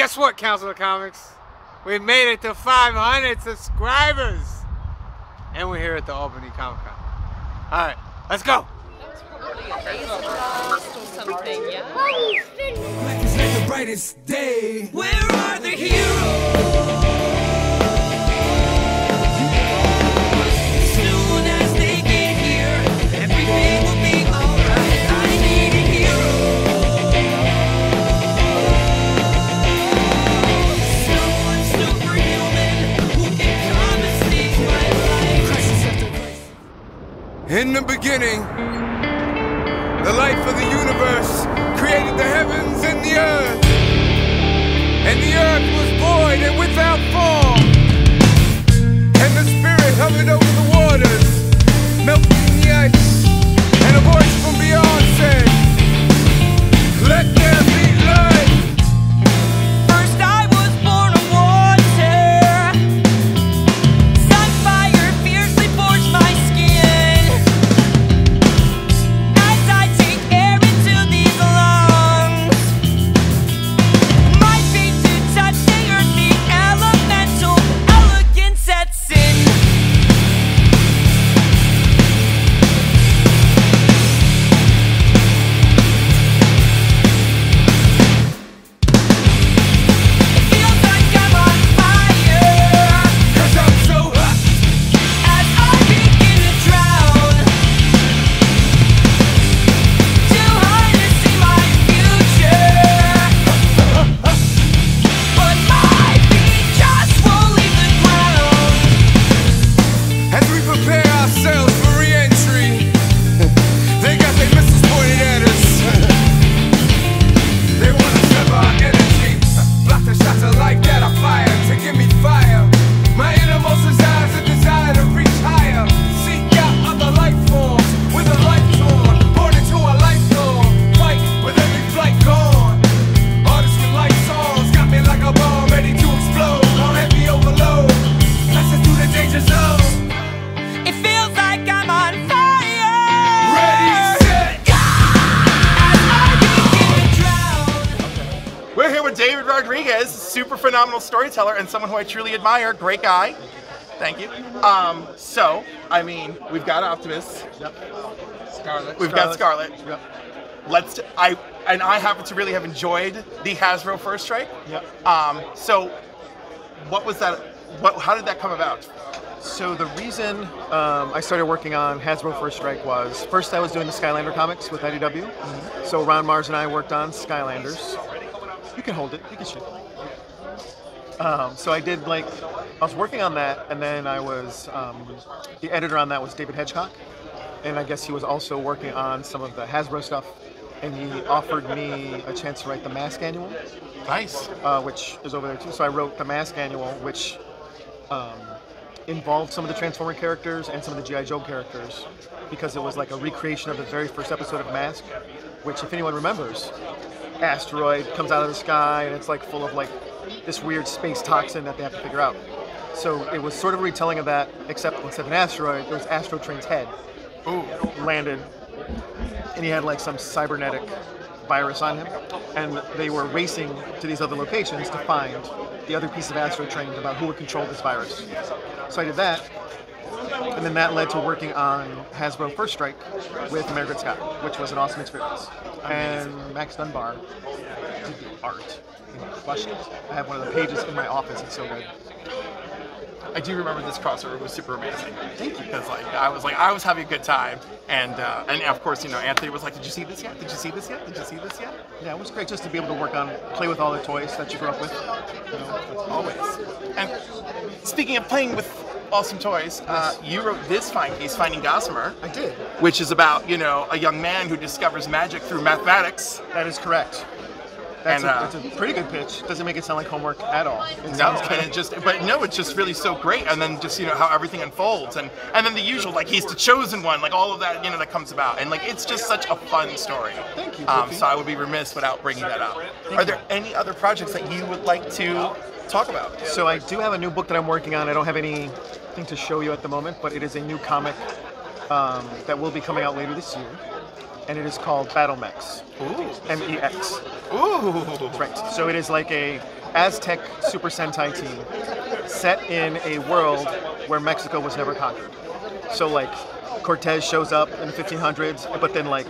guess what, Council of Comics? We made it to 500 subscribers. And we're here at the Albany Comic Con. All right, let's go. something, yeah? Black is like the brightest day. Where are the heroes? In the beginning, the life of the universe created the heavens and the earth. And the earth was void and without form. And the spirit hovered over the waters, melting the ice. And a voice from beyond said, and someone who I truly admire. Great guy. Thank you. Um, so, I mean, we've got Optimus. Yep. Scarlet. We've got Scarlet. Yep. Let's. T- I and I happen to really have enjoyed the Hasbro First Strike. Yep. Um, so, what was that? What? How did that come about? So the reason um, I started working on Hasbro First Strike was first I was doing the Skylander comics with IDW. So Ron Marz and I worked on Skylanders. You can hold it. You can shoot. Um, so I did like I was working on that, and then I was um, the editor on that was David Hedgecock, and I guess he was also working on some of the Hasbro stuff, and he offered me a chance to write the Mask Annual. Nice. uh, which is over there too. So I wrote the Mask Annual, which um, involved some of the Transformer characters and some of the GI Joe characters, because it was like a recreation of the very first episode of Mask, which, if anyone remembers, asteroid comes out of the sky and it's like full of like this weird space toxin that they have to figure out. So it was sort of a retelling of that, except instead of an asteroid, it was Astrotrain's head Ooh. landed, and he had like some cybernetic virus on him, and they were racing to these other locations to find the other piece of Astro Train about who would control this virus. So I did that, and then that led to working on Hasbro First Strike with Mairghread Scott, which was an awesome experience. And Max Dunbar art. Crushed. I have one of the pages in my office. It's so good. I do remember this crossover was super amazing. Thank you. Because like I was like I was having a good time, and uh, and of course you know Anthony was like, did you see this yet? Did you see this yet? Did you see this yet? Yeah, it was great just to be able to work on, play with all the toys that you grew up with. You know, Always. And speaking of playing with awesome toys, uh, you wrote this fine piece, Finding Gossamer, I did. which is about you know a young man who discovers magic through mathematics. That is correct. That's, And, a, uh, that's a pretty good pitch. Doesn't make it sound like homework at all. It No, sounds and it just, but no, it's just really so great. And then just you know how everything unfolds, and and then the usual like he's the chosen one, like all of that you know that comes about, and like it's just such a fun story. Thank you, Um, so I would be remiss without bringing that up. Are there any other projects that you would like to talk about? So I do have a new book that I'm working on. I don't have anything to show you at the moment, but it is a new comic um, that will be coming out later this year, and it is called Battle Mex. Ooh, M E X. ooh, Right. So it is like a Aztec Super Sentai team set in a world where Mexico was never conquered. So like Cortez shows up in the 1500s, but then like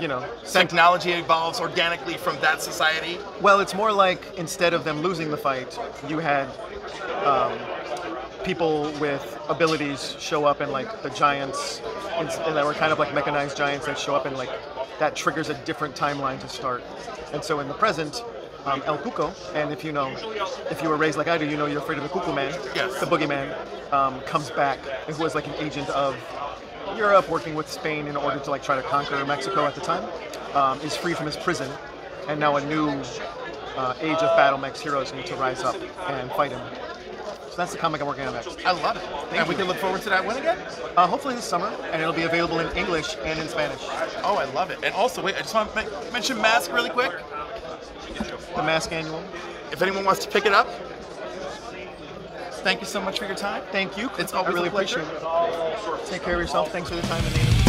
you know, Technology evolves organically from that society. Well, it's more like instead of them losing the fight, you had um, people with abilities show up and like the giants, and, and that were kind of like mechanized giants that show up and like that triggers a different timeline to start. And so in the present, um, El Cuco, and if you know, if you were raised like I do, you know you're afraid of the Cuckoo Man, Yes. the Boogeyman, um, comes back and who was like an agent of Europe working with Spain in order to like try to conquer Mexico at the time, um, is free from his prison, and now a new uh, age of battle max heroes need to rise up and fight him. That's the comic I'm working on next. I love it. and we can look forward to that when again? Uh, hopefully this summer, and it'll be available in English and in Spanish. Oh, I love it. And also, wait, I just want to men- mention Mask really quick. The Mask Annual. If anyone wants to pick it up, thank you so much for your time. Thank you. It's always really a pleasure. appreciate it. Take care of yourself. Thanks for the time and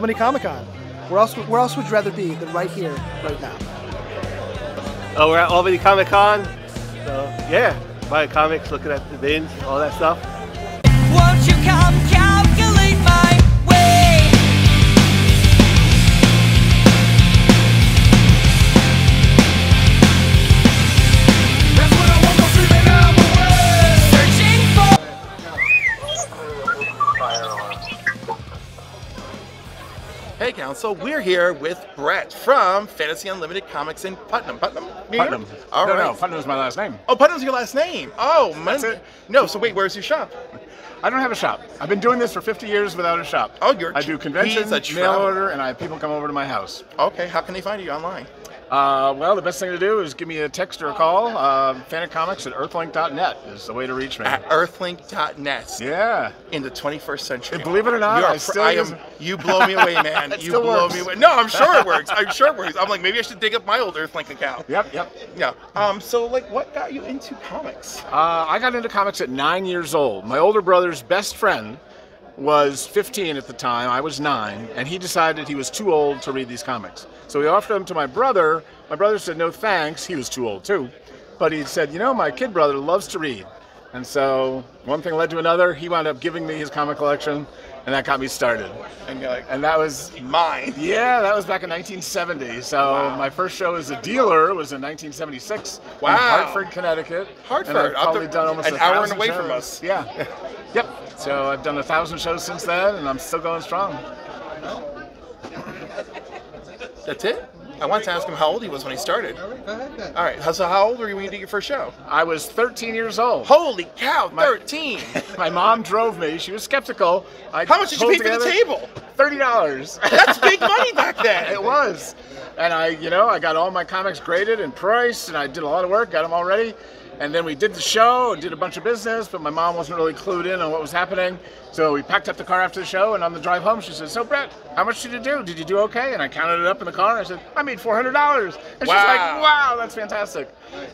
Albany Comic Con. Where else? Where else would you rather be than right here, right now? Oh, we're at Albany Comic Con. So yeah, buying comics, looking at the bins, all that stuff. Council, we're here with Brett from Fantasy Unlimited Comics in Putnam. Putnam? New York? Putnam. All no, right. no, Putnam's my last name. Oh, Putnam's your last name. Oh, man. That's it. No, so wait, where's your shop? I don't have a shop. I've been doing this for 50 years without a shop. Oh, you're I do conventions, mail order, and I have people come over to my house. Okay, how can they find you online? Uh, well, the best thing to do is give me a text or a call. Uh, Comics at earthlink.net is the way to reach me. At earthlink.net. Yeah. In the 21st century. And believe it or not, I still I am. You blow me away, man. You blow works. me away. No, I'm sure it works. I'm sure it works. I'm like, maybe I should dig up my old Earthlink account. Yep, yep. Yeah. Um. So, like, what got you into comics? Uh, I got into comics at nine years old. My older brother's best friend was 15 at the time. I was nine, and he decided he was too old to read these comics. So he offered them to my brother. My brother said no thanks. He was too old too. But he said, you know, my kid brother loves to read. And so one thing led to another. He wound up giving me his comic collection, and that got me started. And like, And that was mine. yeah, that was back in 1970. So my first show as a dealer was in 1976 Wow. in Hartford, Connecticut. Hartford, and I've probably done almost an a hour away from us. Yeah. yep. So I've done a thousand shows since then, and I'm still going strong. That's it. I wanted to ask him how old he was when he started. All right. So, how old were you when you did your first show? I was 13 years old. Holy cow! 13. My mom drove me. She was skeptical. I How much did you pulled pay for the table? Thirty dollars. That's big money back then. It was. And I, you know, I got all my comics graded and priced, and I did a lot of work, got them all ready. And then we did the show and did a bunch of business, but my mom wasn't really clued in on what was happening. So we packed up the car after the show, and on the drive home, she said, "So Brett, how much did you do? Did you do okay?" And I counted it up in the car. And I said, "I made four hundred dollars." And she's like, Wow. "Wow, that's fantastic."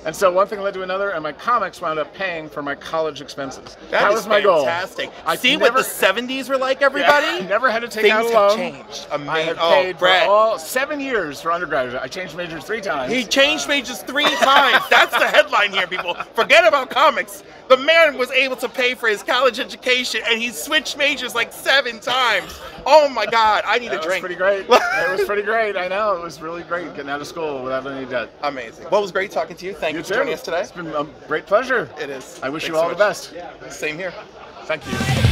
And so one thing led to another, and my comics wound up paying for my college expenses. That was is my goal. fantastic. I See never- what the 70s were like, everybody? Yeah, never had to take Things out a have loan. changed. I Amazing. have Oh, paid Brett. for all seven years for undergraduate. I changed majors three times. He changed majors three times. That's the headline here, people. Forget about comics. The man was able to pay for his college education, and he switched majors like seven times. Oh my God! I need that a was drink. pretty great. it was pretty great. I know it was really great getting out of school without any debt. Amazing. Well, it was great talking to you. Thank you, You for too. joining us today. It's been a great pleasure. It is. I wish Thanks you so all the much. best. Same here. Thank you.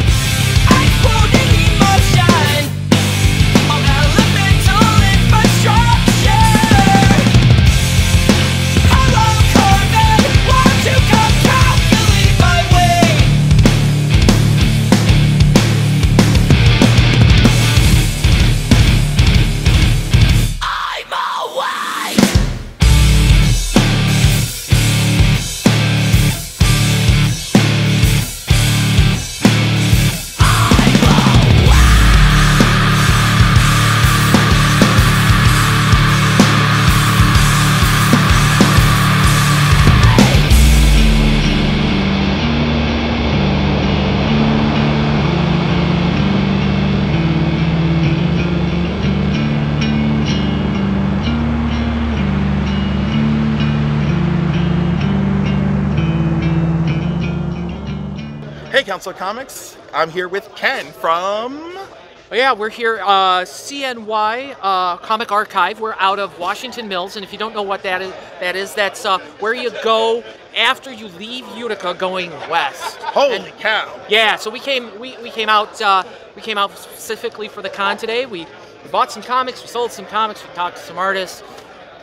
Council of Comics. I'm here with Ken from. Oh, yeah, we're here, uh, CNY uh, Comic Archive. We're out of Washington Mills, and if you don't know what that is, that is that's uh, where you go after you leave Utica going west. Holy cow! Yeah, so we came we, we came out uh, we came out specifically for the con today. We, we bought some comics, we sold some comics, we talked to some artists,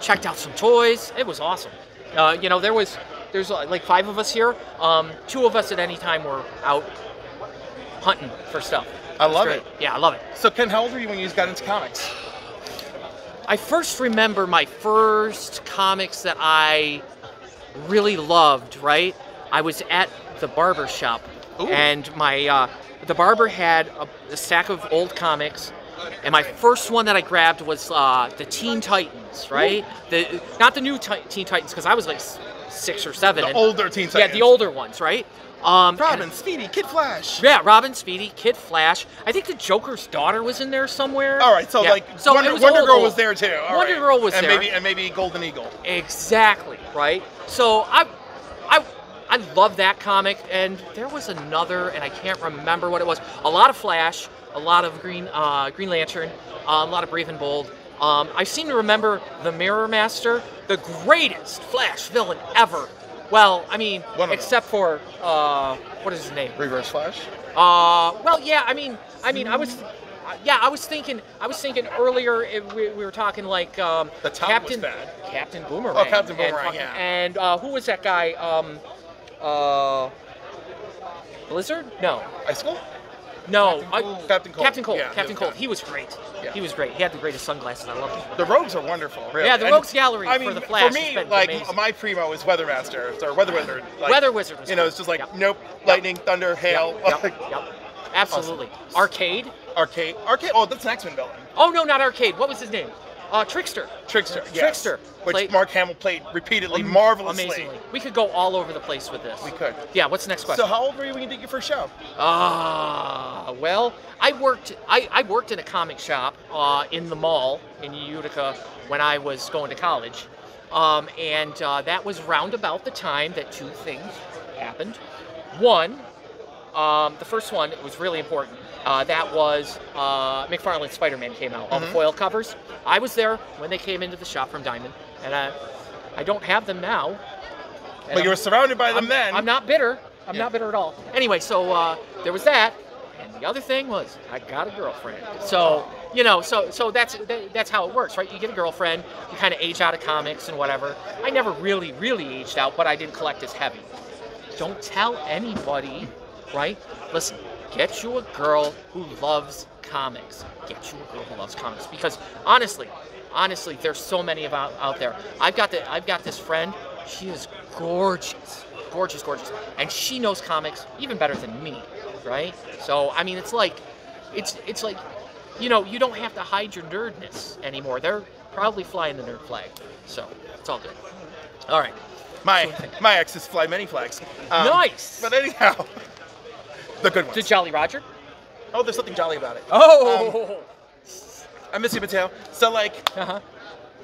checked out some toys. It was awesome. Uh, you know, there was there's uh, like five of us here. Um, two of us at any time were out hunting for stuff. I love great. it. Yeah, I love it. So, Ken, how old were you when you got into comics? I first remember my first comics that I really loved, right? I was at the barber shop, and my uh, the barber had a, a stack of old comics, and my first one that I grabbed was uh, the Teen Titans, right? The not the new ti- Teen Titans because I was like six or seven. The and- older Teen Yeah, the older ones, right? Um, Robin, Speedy, Kid Flash. yeah, Robin, Speedy, Kid Flash. I think the Joker's daughter was in there somewhere. All right, so Yeah. like So Wonder, was Wonder old, Girl old. was there too. All Wonder right. Girl was and there. Maybe and maybe Golden Eagle. Exactly, right? So I I I love that comic and there was another and I can't remember what it was. A lot of Flash, a lot of Green uh, Green Lantern, uh, a lot of Brave and Bold. Um, I seem to remember the Mirror Master, the greatest Flash villain ever. Well, I mean, except for uh, what is his name? Reverse Flash. Uh, well, yeah. I mean, I mean, I was, uh, yeah, I was thinking, I was thinking earlier. It, we, we were talking like um, The top was Captain, bad. Captain Boomerang. Oh, Captain and Boomerang, fucking- yeah. And uh, who was that guy? Um, uh, Blizzard? No. Ice School? No. Captain I- Cold. Captain Cold. Captain Cold. Yeah, Captain Cold. He was great. Yeah. He was great. He had the greatest sunglasses. I loved him. The Rogues are wonderful. Really. Yeah, the And, Rogues Gallery I for the Flash For me, has been like amazing. my primo is Weathermaster or Weather Wizard. Like, Weather Wizard was You know, it's just like Yep. nope, lightning, thunder, hail. Yep, yep, yep. Absolutely. Arcade. Arcade. Arcade. Oh, that's an X-Men villain. Oh no, not Arcade. What was his name? Uh, Trickster. Trickster. yes. Trickster. Which Played- Mark Hamill played repeatedly, Am- marvelously. Amazingly. We could go all over the place with this. We could. Yeah, what's the next question? So, how old were you when you did your first show? Ah, well, I worked. I, I worked in a comic shop uh, in the mall in Utica when I was going to college, um, and uh, that was round about the time that two things happened. One, um, the first one was really important. Uh, that was uh, McFarlane Spider-Man came out, all the Mhm. foil covers. I was there when they came into the shop from Diamond, and I, I don't have them now. But you I'm- were surrounded by them I'm, then. I'm not bitter. I'm not bitter at all. Anyway, so uh, there was that, and the other thing was I got a girlfriend. So you know, so so that's that, that's how it works, right? You get a girlfriend, you kind of age out of comics and whatever. I never really really aged out, but I didn't collect as heavy. Don't tell anybody, right? Listen, get you a girl who loves comics. Get you a girl who loves comics because honestly, honestly, there's so many of out, out there. I've got the I've got this friend. She is gorgeous, gorgeous, gorgeous, and she knows comics even better than me, right? So I mean, it's like, it's it's like, you know, you don't have to hide your nerdness anymore. They're probably flying the nerd flag, so it's all good. All right. My my exes fly many flags. Um, Nice. But anyhow, the good ones. Did Jolly Roger? Oh, there's something jolly about it. Oh. I miss you, Mateo. So like, uh-huh.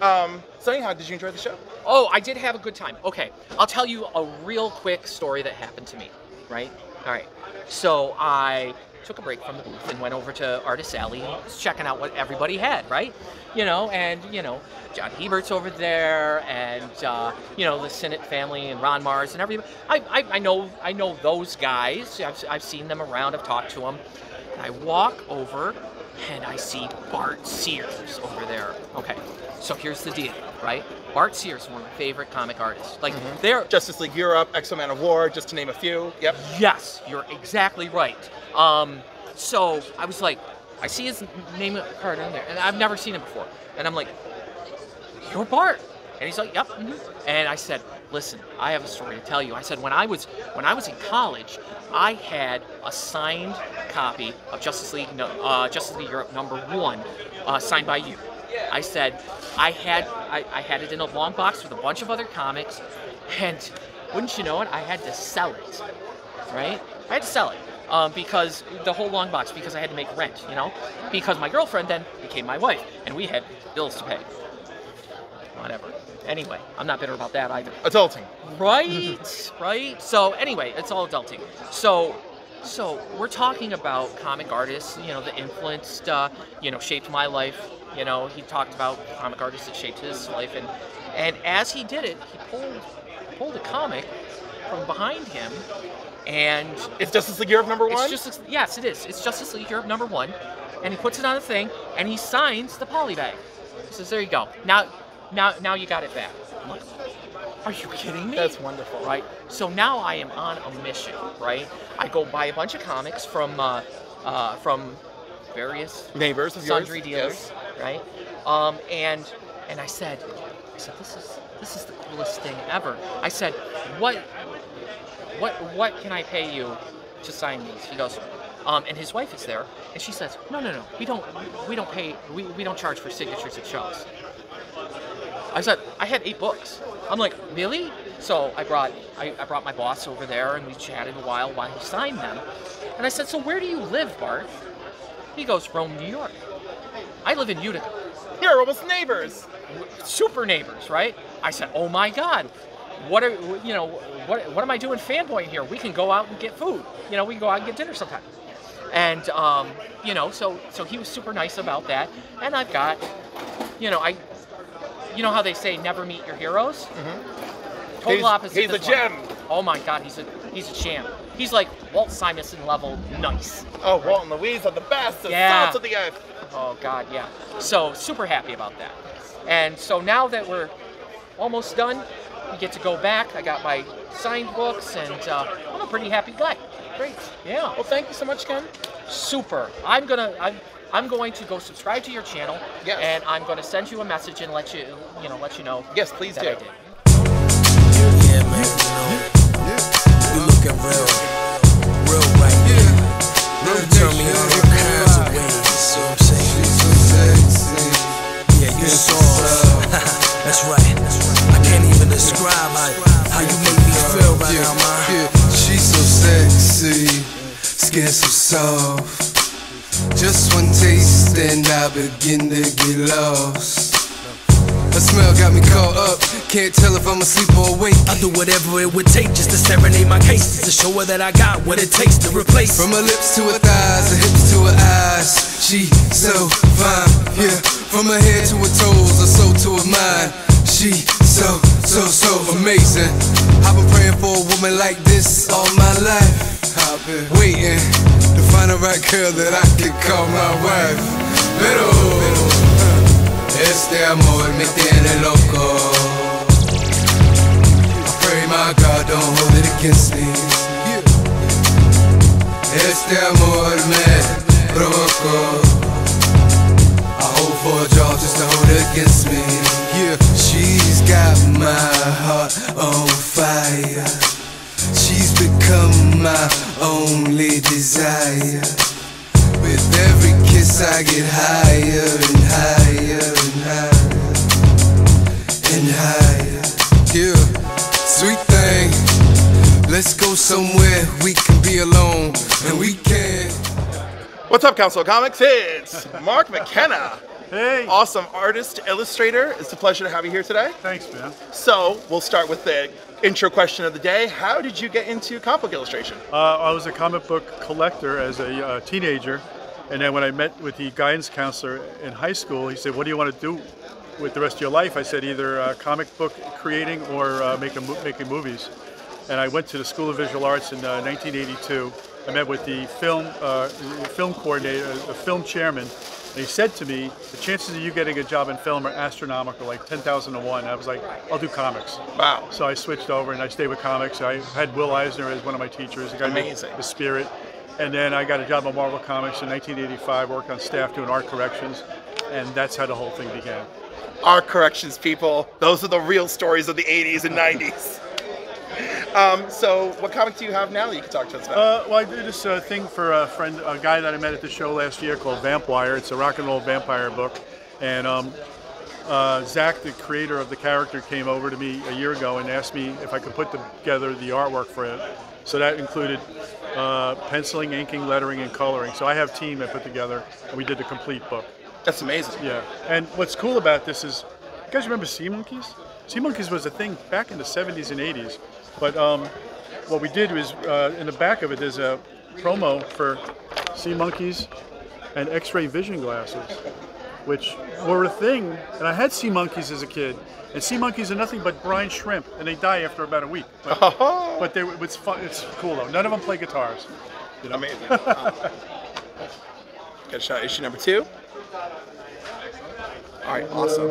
um, so anyhow, did you enjoy the show? Oh, I did have a good time. Okay, I'll tell you a real quick story that happened to me. Right? All right. So I took a break from the booth and went over to Artist Alley and was checking out what everybody had. Right? You know, and you know, John Hebert's over there, and uh, you know the Sinnott family and Ron Marz and everybody. I, I, I know I know those guys. I've, I've seen them around. I've talked to them. And I walk over and I see Bart Sears over there. Okay, so here's the deal, right? Bart Sears is one of my favorite comic artists. Like they're Justice League Europe, X-O Manowar, just to name a few. Yep. Yes, you're exactly right. Um, so I was like, I see his name card on there, and I've never seen him before. And I'm like, you're Bart. And he's like, yep. mhm." And I said, listen, I have a story to tell you. I said, when I was when I was in college, I had a signed copy of Justice League, uh, Justice League Europe number one, uh, signed by you. I said, I had I, I had it in a long box with a bunch of other comics, and wouldn't you know it, I had to sell it right? I had to sell it um, because the whole long box because I had to make rent, you know, because my girlfriend then became my wife and we had bills to pay. Whatever. Anyway, I'm not bitter about that either. Adulting. Right, right. So anyway, it's all adulting. So So we're talking about comic artists, you know, that influenced, uh, you know, shaped my life. You know, he talked about comic artists that shaped his life, and and as he did it, he pulled pulled a comic from behind him, and It's Justice League Europe number one. it's Justice. Yes, it is. It's Justice League Europe number one, and he puts it on the thing, and he signs the poly bag. He says, "There you go. Now, now, now you got it back." Like, Are you kidding me? That's wonderful. Right. So now I am on a mission. Right. I go buy a bunch of comics from uh, uh, from various Neighbors of yours? sundry dealers. Right. Um, and and I said, I said this is this is the coolest thing ever. I said, what what what can I pay you to sign these? He goes, um, and his wife is there, and she says, no, no, no, we don't we don't pay we, we don't charge for signatures at shows. I said, I had eight books. I'm like, really? So I brought I, I brought my boss over there, and we chatted a while while he signed them. And I said, so where do you live, Bart? He goes, Rome, New York. I live in Utica You're almost neighbors. super neighbors, right? I said, "Oh my God, what are you know what what am I doing fanboying here? We can go out and get food. You know, we can go out and get dinner sometime." And um, you know, so so he was super nice about that. And I've got, you know, I, you know how they say never meet your heroes. Total He's- opposite. he's a gem. Oh my God, he's a he's a champ. He's like Walt Simonson level nice. Oh, Walt and Louise are the best. The Yeah. of the earth. Oh God, yeah. So super happy about that. And so now that we're almost done, we get to go back. I got my signed books, and uh, I'm a pretty happy guy. Great. Yeah. Well, thank you so much, Ken. Super. I'm gonna. I'm. I'm going to go subscribe to your channel, Yes. and I'm going to send you a message and let you, you know, let you know. Yes, please that do. I did. Yeah, man, you know, you looking real, real right. Yeah. You turn me on all kinds of ways, you know what I'm saying? Yeah, you soft. That's right. I can't even describe how, how you make me feel right now, man. Yeah, she's so sexy, skin so soft. Just one taste and I begin to get lost. Her smell got me caught up. Can't tell if I'm asleep or awake. I do whatever it would take just to serenade my cases to show her that I got what it takes to replace. From her lips to her thighs, her hips to her eyes. She so fine, yeah. From her head to her toes, her soul to her mind. She so, so, so amazing. I've been praying for a woman like this all my life. I've been waiting to find the right girl that I can call my wife. Pero este amor me tiene loco. I pray my God don't hold it against me. Este amor me provocó. I hope for a job just to hold it against me. I get higher and higher and higher and higher. Yeah, sweet thing. Let's go somewhere we can be alone and we can. What's up, Council of Comics? It's Mark McKenna. Hey. Awesome artist, illustrator. It's a pleasure to have you here today. Thanks, man. So, we'll start with the intro question of the day. How did you get into comic book illustration? Uh, I was a comic book collector as a uh, teenager, and then when I met with the guidance counselor in high school, he said, "What do you want to do with the rest of your life?" I said, "Either uh, comic book creating or uh, making making movies." And I went to the School of Visual Arts in uh, 1982. I met with the film uh, film coordinator, the film chairman. And he said to me, "The chances of you getting a job in film are astronomical, like 10,000 to one." I was like, "I'll do comics." Wow. So I switched over and I stayed with comics. I had Will Eisner as one of my teachers. The guy Amazing. The Spirit. And then I got a job at Marvel Comics in 1985, worked on staff doing art corrections. And that's how the whole thing began. Art corrections, people. Those are the real stories of the 80s and 90s. Um, so, what comic do you have now that you can talk to us about? Uh, well, I did this uh, thing for a friend, a guy that I met at the show last year called Vampire. It's a rock and roll vampire book. And um, uh, Zach, the creator of the character, came over to me a year ago and asked me if I could put together the artwork for it. So that included uh, penciling, inking, lettering, and coloring. So I have a team that put together, and we did the complete book. That's amazing. Yeah. And what's cool about this is, you guys remember Sea Monkeys? Sea Monkeys was a thing back in the 70s and 80s. But um, what we did was, uh, in the back of it, there's a promo for sea monkeys and X-ray vision glasses, which were a thing. And I had sea monkeys as a kid. And sea monkeys are nothing but brine shrimp, and they die after about a week. But, but they, it's fun. It's cool though. None of them play guitars. You know? Amazing. Got a shot issue number two. All right, awesome.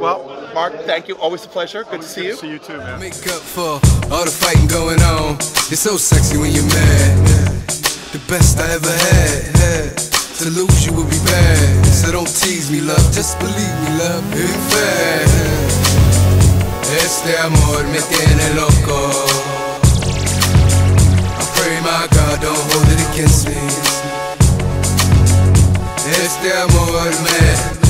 Well, Mark, thank you. Always a pleasure. Good to see you. See you too, man. Make up for all the fighting going on. You're so sexy when you're mad. The best I ever had. Had. To lose you would be bad. So don't tease me, love. Just believe me, love. In fact, este amor me tiene loco. I pray my God don't hold it against me. Este amor me.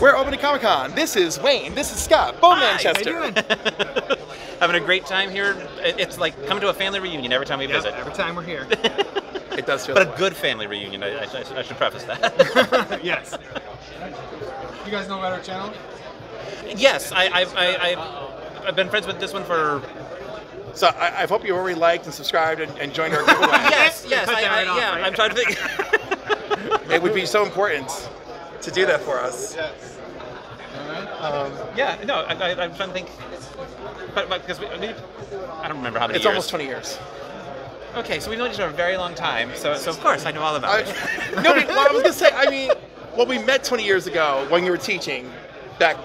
We're at Albany Comic Con. This is Wayne. This is Scott. Bo Manchester. Having a great time here. It's like coming to a family reunion every time we visit. Every time we're here. it does feel But a good family reunion. I, I, should- I should preface that. yes. You guys know about our channel? yes, I, I've, I, I've, I've been friends with this one for. So I, I hope you already liked and subscribed and, and joined our giveaway. yes, yes. I, that I, off, yeah, right? i'm trying to think. it would be so important to do that for us. Um, yeah, no, I, I, I'm trying to think. But because we, we, I don't remember how many It's years. almost 20 years. Okay, so we've known each other a very long time. So, so of course I know all about it. no, but, well, I was gonna say. I mean, well, we met 20 years ago when you were teaching back.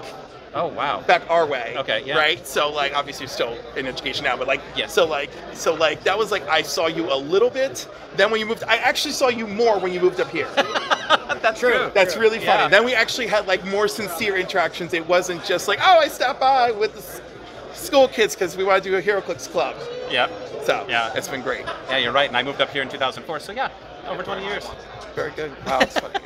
Oh wow. Back our way. Okay, yeah. Right. So like, obviously, you're still in education now, but like, yeah. So like, so like, that was like I saw you a little bit. Then when you moved, I actually saw you more when you moved up here. That's true. That's True. really funny. Yeah. Then we actually had like more sincere interactions. It wasn't just like, oh, I stopped by with the school kids because we want to do a Hero HeroClix club. Yeah. So yeah, it's been great. Yeah, you're right. And I moved up here in 2004. So yeah, over 20 years. Very good. Wow, it's funny.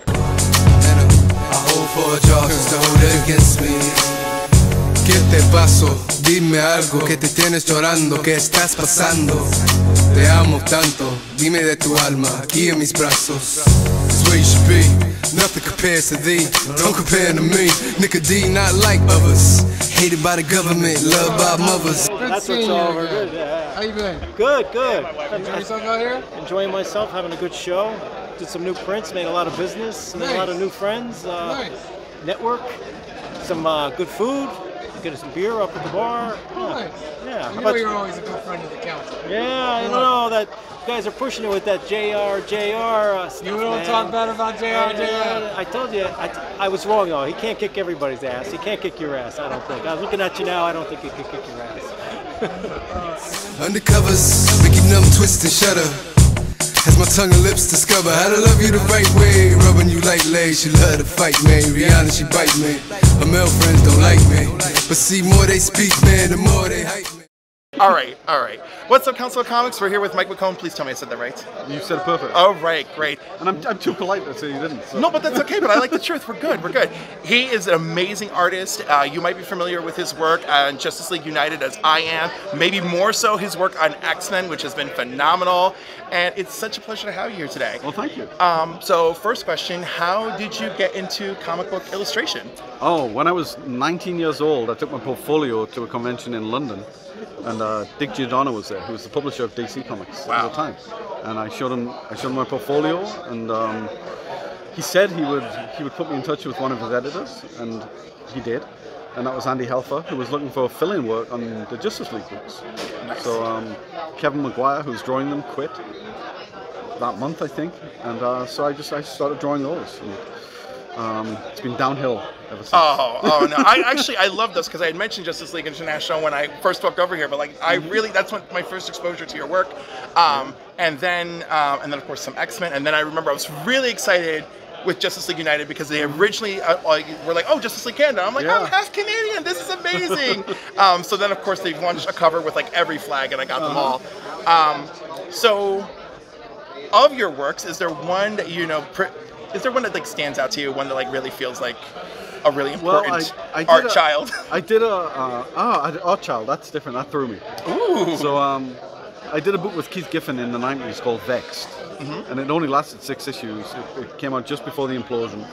¿Qué te pasó? Dime algo que te tienes llorando, ¿qué estás pasando? Te amo tanto, dime de tu alma, aquí en mis brazos. It's where you should be, nothing compares to thee, don't compare to me. Nigga D, not like others, hated by the government, loved by mothers. That's what's over. Good, yeah. How you been? Good, good. Enjoy yourself out here? Enjoying myself, having a good show. Did some new prints, made a lot of business, made a lot of new friends. Uh, Nice. Network, some uh, good food. Get us some beer up at the bar. Yeah. Nice. Yeah. How You know you're always a good friend of the council. Yeah, I don't know that you guys are pushing it with that JR JR uh, stuff. You don't man. talk bad about JR, Yeah, I told you, I, I was wrong though. He can't kick everybody's ass. He can't kick your ass. I don't think. I was looking at you now. I don't think he can kick your ass. Undercovers, making them twist and shudder. As my tongue and lips discover how to love you the right way. Rubbing you like legs, she love to fight, man. Rihanna, she bite me. Her male friends don't like me. But see, more they speak, man, the more they hype me. All right, all right. What's up, Council of Comics? We're here with Mike McKone. Please tell me I said that right. You said it perfect. All right, great. And I'm, I'm too polite to say you didn't. So. No, but that's okay. But I like the truth. We're good. We're good. He is an amazing artist. Uh, you might be familiar with his work on Justice League United as I am. Maybe more so his work on X Men, which has been phenomenal. And it's such a pleasure to have you here today. Well, thank you. Um, so, first question: How did you get into comic book illustration? Oh, when I was 19 years old, I took my portfolio to a convention in London, and uh, Dick Giordano was there, who was the publisher of DC Comics Wow. at the time. And I showed him, I showed him my portfolio, and um, he said he would, he would put me in touch with one of his editors, and he did. And that was Andy Helfer, who was looking for fill-in work on the Justice League books. So um, Kevin Maguire, who's drawing them, quit that month, I think, and uh, so I just I started drawing those. And, um, it's been downhill ever since. Oh, oh no! I actually I love this because I had mentioned Justice League International when I first walked over here, but like I really that's when my first exposure to your work, um, and then um, and then of course some X Men, and then I remember I was really excited with Justice League United because they originally uh, like, were like, oh Justice League Canada. I'm like, I'm half Canadian. This is amazing. um, so then of course they launched a cover with like every flag, and I got them all. Um, so of your works, is there one that you know? Pr- is there one that like stands out to you? One that like really feels like a really Well, important I, I did art a- child? I did a uh, oh, I art child. That's different. That threw me. Ooh. So um, I did a book with Keith Giffen in the '90s called Vexed, Mhm. and it only lasted six issues. It, it came out just before the implosion,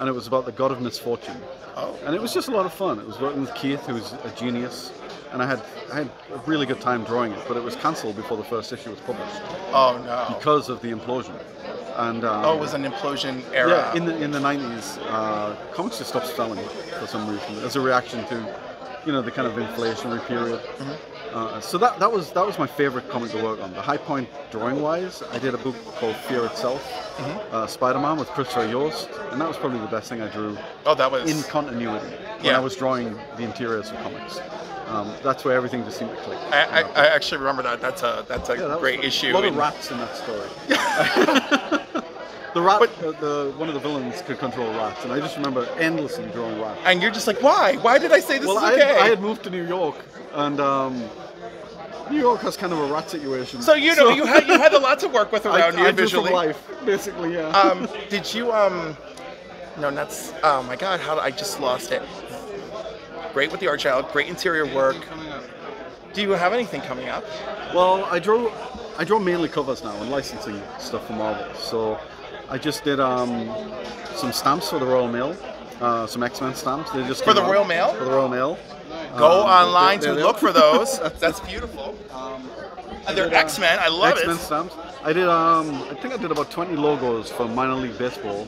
and it was about the god of misfortune. Oh. And it was just a lot of fun. It was working with Keith, who's a genius, and I had I had a really good time drawing it, but it was cancelled before the first issue was published. Oh no! Because of the implosion. And um, oh, it was an implosion era. Yeah, in the in the nineties, uh, comics just stopped selling for some reason as a reaction to, you know, the kind of inflationary period. Mm-hmm. Uh, so that that was that was my favorite comic to work on. The high point drawing wise, I did a book called Fear Itself, Mm-hmm. uh, Spider-Man with Christopher Yost, and that was probably the best thing I drew. Oh, that was- in continuity when Yeah. I was drawing the interiors of comics. Um, that's where everything just seemed to click. I, I, I actually remember that. That's a that's a Yeah, that great issue. A lot of rats in that story. the rat, uh, the one of the villains could control rats, and I just remember endlessly drawing rats. And you're just like, why? Why did I say this well, is I, okay? had, I had moved to New York, and um, New York has kind of a rat situation. So you know you had you had a lot to work with I- around I you from visually. life, basically, yeah. um, did you um? No, that's oh my god! How I just lost it. Great with the art child. Great interior work. Do you have anything coming up? Well, I draw, I draw mainly covers now and licensing stuff for Marvel. So I just did um, some stamps for the Royal Mail, uh, some X-Men stamps. They just For the out. Royal Mail? For the Royal Mail. Go Um, online they- to they- look for those. That's beautiful. And they're uh, X Men. I love it. X-Men stamps. I did. Um, I think I did about 20 logos for minor league baseball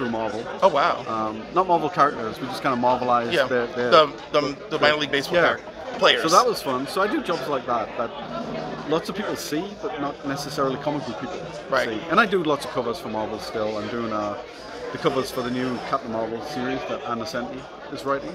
through Marvel. Oh wow. Um, not Marvel characters. We just kind of Marvelized Yeah, their, their, the- the- the minor league baseball yeah. players. So that was fun. So I do jobs like that that lots of people see, but not necessarily comic book people Right. see. And I do lots of covers for Marvel still. I'm doing uh, the covers for the new Captain Marvel series that Anna Senti is writing.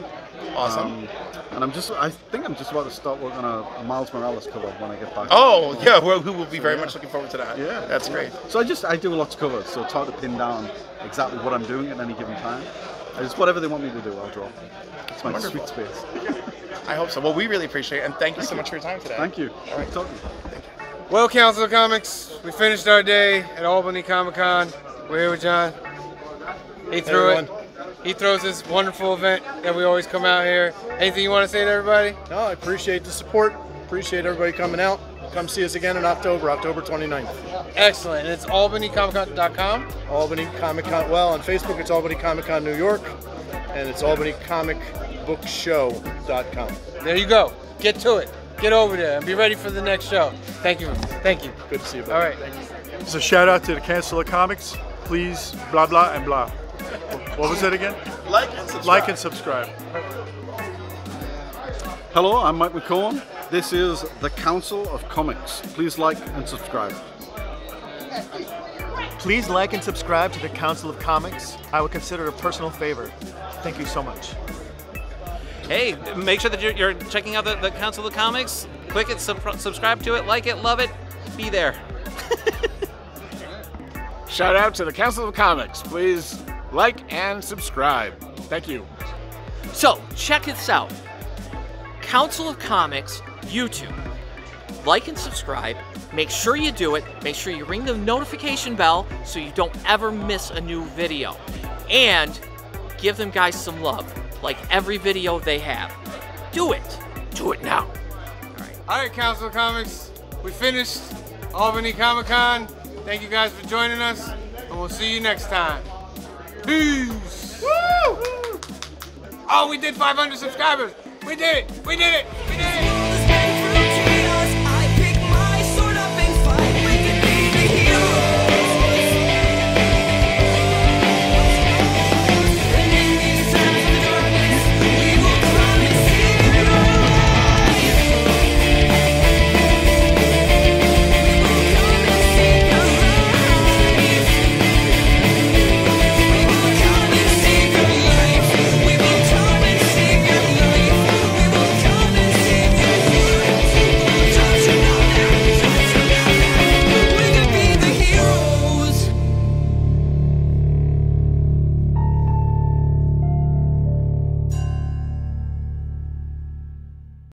Awesome. Um, and I'm just, I think I'm just about to start working on a, a Miles Morales cover when I get back. Oh yeah, who, who will be So, very yeah. much looking forward to that. Yeah, that's yeah. great. So I just I do lots of covers, so it's hard to pin down exactly what I'm doing at any given time. I just whatever they want me to do, I'll draw. It's my Wonderful. sweet space. I hope so. Well, we really appreciate it, and thank you so much for your time today. Thank you. All right. Talking. Well, Council of Comics, we finished our day at Albany Comic Con. We're here with John. He threw it. He throws this wonderful event that we always come out here. Anything you want to say to everybody? No, I appreciate the support. Appreciate everybody coming out. Come see us again in October, October 29th. Excellent. And it's albanycomiccon.com. Albany Comic Con. Well, on Facebook, it's Albany Comic Con New York, and it's albanycomicbookshow.com. There you go. Get to it. Get over there and be ready for the next show. Thank you. Thank you. Good to see you. All right. So shout out to the Council of Comics. Please, blah blah and blah. What was it again? Like and subscribe. Like and subscribe. Hello, I'm Mike McKone. This is the Council of Comics. Please like and subscribe. Please like and subscribe to the Council of Comics. I would consider it a personal favor. Thank you so much. Hey, make sure that you're, you're checking out the, the Council of Comics. Click it, sub- subscribe to it, like it, love it, be there. Shout out to the Council of Comics. Please like and subscribe. Thank you. So, check this out Council of Comics YouTube. Like and subscribe. Make sure you do it. Make sure you ring the notification bell so you don't ever miss a new video. And give them guys some love, like every video they have. Do it. Do it now. All right, Council of Comics, we finished Albany Comic Con. Thank you guys for joining us, and we'll see you next time. Peace. Woo! Oh, we did 500 subscribers. We did it. We did it. We did it.